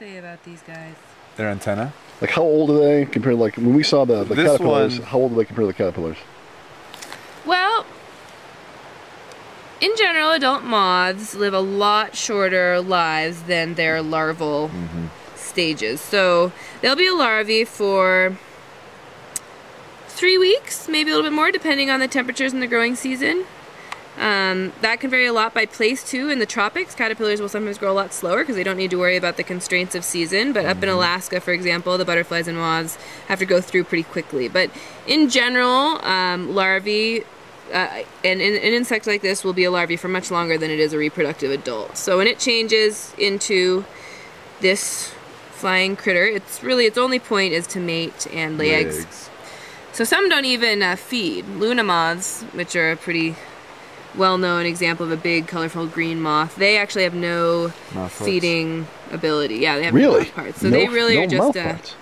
you say about these guys? Their antenna. Like how old are they compared to like when we saw the, the This caterpillars? one- How old are they compared to the caterpillars? Well, in general, adult moths live a lot shorter lives than their larval mm-hmm. stages. So they'll be a larvae for three weeks, maybe a little bit more, depending on the temperatures in the growing season. Um, that can vary a lot by place too. In the tropics, caterpillars will sometimes grow a lot slower because they don't need to worry about the constraints of season. But up in Alaska, for example, the butterflies and moths have to go through pretty quickly. But in general, um, larvae uh, and an an insect like this will be a larvae for much longer than it is a reproductive adult. So when it changes into this flying critter, it's really its only point is to mate and lay eggs. So some don't even uh, feed. Luna moths, which are a pretty well-known example of a big, colorful green moth, they actually have no feeding ability. Yeah, they have no Really? mouth parts. So No- they really no are just parts.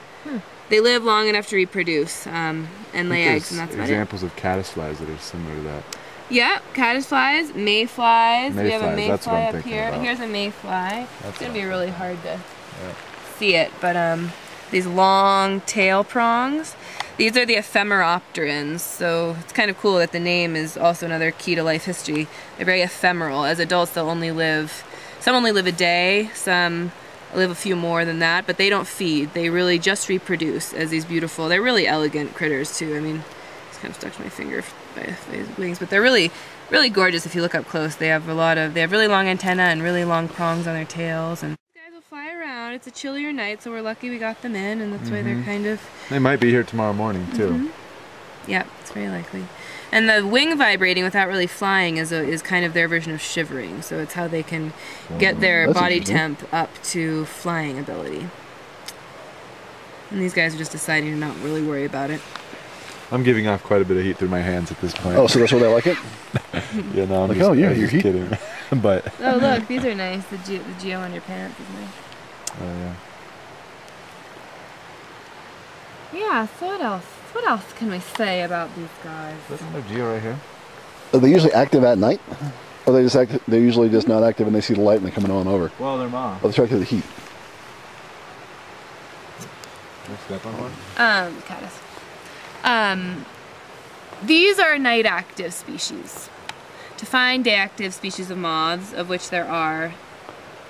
they live long enough to reproduce um, and lay eggs, and that's about it. examples of caddisflies that are similar to that. Yep, caddisflies, mayflies. we have a Mayflies, that's what I'm mayfly up here. about. Here's a mayfly. That's it's gonna be really hard to see it, but um, these long tail prongs. These are the ephemeropterans, so it's kind of cool that the name is also another key to life history. They're very ephemeral. As adults, they'll only live, some only live a day, some live a few more than that, but they don't feed. They really just reproduce as these beautiful, they're really elegant critters too. I mean, it's kind of stuck to my finger by, by wings, but they're really, really gorgeous if you look up close. They have a lot of, they have really long antenna and really long prongs on their tails. And these guys will fly around. It's a chillier night, so we're lucky we got them in, and that's why they're kind of They might be here tomorrow morning too. Mm-hmm. yeah, it's very likely. And the wing vibrating without really flying is a, is kind of their version of shivering. So it's how they can get their That's body temp up to flying ability. And these guys are just deciding to not really worry about it. I'm giving off quite a bit of heat through my hands at this point. Oh, so that's why they like it. yeah, no, I'm Like, just, oh, yeah, I'm you're just kidding. but Oh look, these are nice. The, ge- the geo on your pants is nice. Oh yeah. Yeah. So what else? What else can we say about these guys? Isn't there Geo right here? Are they usually active at night? Or they just act, they're usually just not active and they see the light and they're coming on over. Well, they're mom. Oh, they're attracted to the heat. Step on one. Um, caddis. Um, these are night active species. To find day active species of moths, of which there are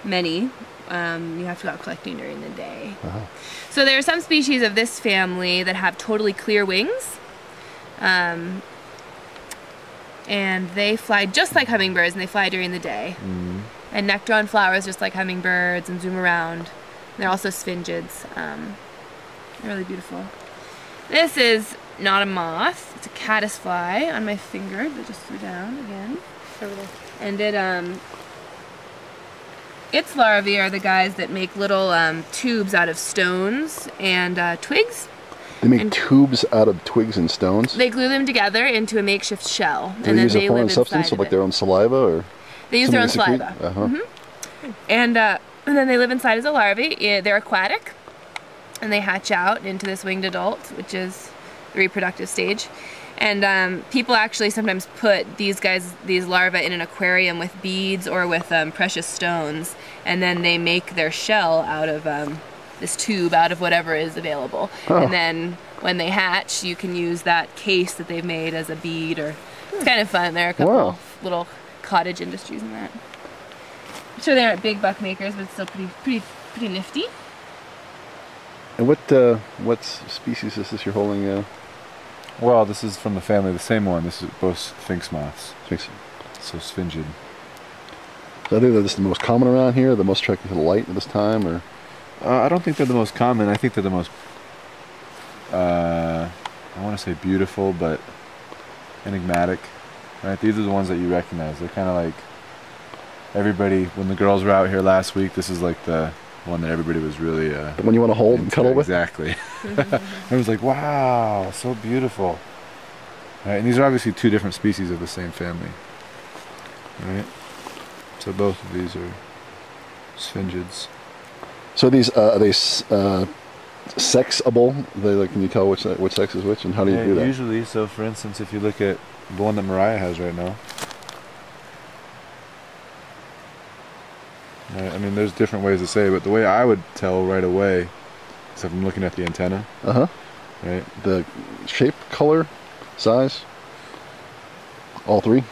many, um, you have to go out collecting during the day. So there are some species of this family that have totally clear wings. Um, and they fly just like hummingbirds and they fly during the day. And nectar on flowers just like hummingbirds and zoom around. They're also sphingids. Um, they're really beautiful. This is not a moth. It's a caddisfly on my finger that just threw down again. And it um its larvae are the guys that make little um, tubes out of stones and uh, twigs. They make And- tubes out of twigs and stones. They glue them together into a makeshift shell, Do and then use a they foreign live substance, so of like their own saliva or They use their own something they secrete? saliva. Uh-huh. Mm-hmm. and uh, and then they live inside as a larvae. They're aquatic, and they hatch out into this winged adult, which is the reproductive stage. And um, people actually sometimes put these guys, these larvae, in an aquarium with beads or with um, precious stones, and then they make their shell out of um, this tube, out of whatever is available. Oh. And then when they hatch, you can use that case that they've made as a bead, or it's kind of fun. There are a couple Wow. little cottage industries in that. I'm sure they aren't big buck makers, but it's still pretty, pretty, pretty nifty. And what uh, what species is this you're holding? Uh, Well, this is from the family, the same one. This is both sphinx moths. Sphinx? So sphingid. So I think that's the most common around here, the most attracted to the light at this time, or Uh, I don't think they're the most common. I think they're the most, uh, I want to say beautiful, but enigmatic. Right? These are the ones that you recognize. They're kind of like everybody. When the girls were out here last week, this is like the one that everybody was really. Uh, the one you want to hold and cuddle with. Exactly. I was like, wow, so beautiful. Right? And these are obviously two different species of the same family. Right? So both of these are sphingids. So these uh, are they uh, sexable? They like, can you tell which which sex is which, and how do you Yeah, do that? Usually, so for instance, if you look at the one that Moria has right now, Right? I mean, there's different ways to say it, but the way I would tell right away is if I'm looking at the antenna, Uh huh. right? The shape, color, size. All three.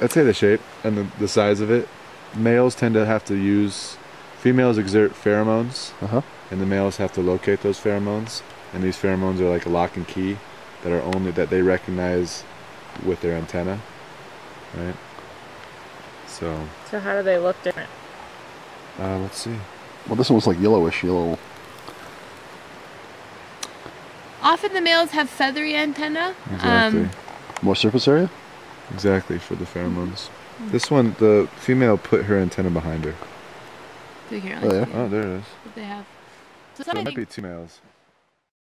I'd say the shape and the, the size of it. Males tend to have to use, females exert pheromones, Uh huh. and the males have to locate those pheromones. And these pheromones are like a lock and key that are only that they recognize with their antenna, right? So So how do they look different? Uh, let's see. Well, this one was like yellowish, yellow. Often the males have feathery antenna. Exactly. Um, More surface area. exactly for the pheromones. This one, the female put her antenna behind her. so here, Oh, yeah? Oh, there it is. what they have. So So it might be two males.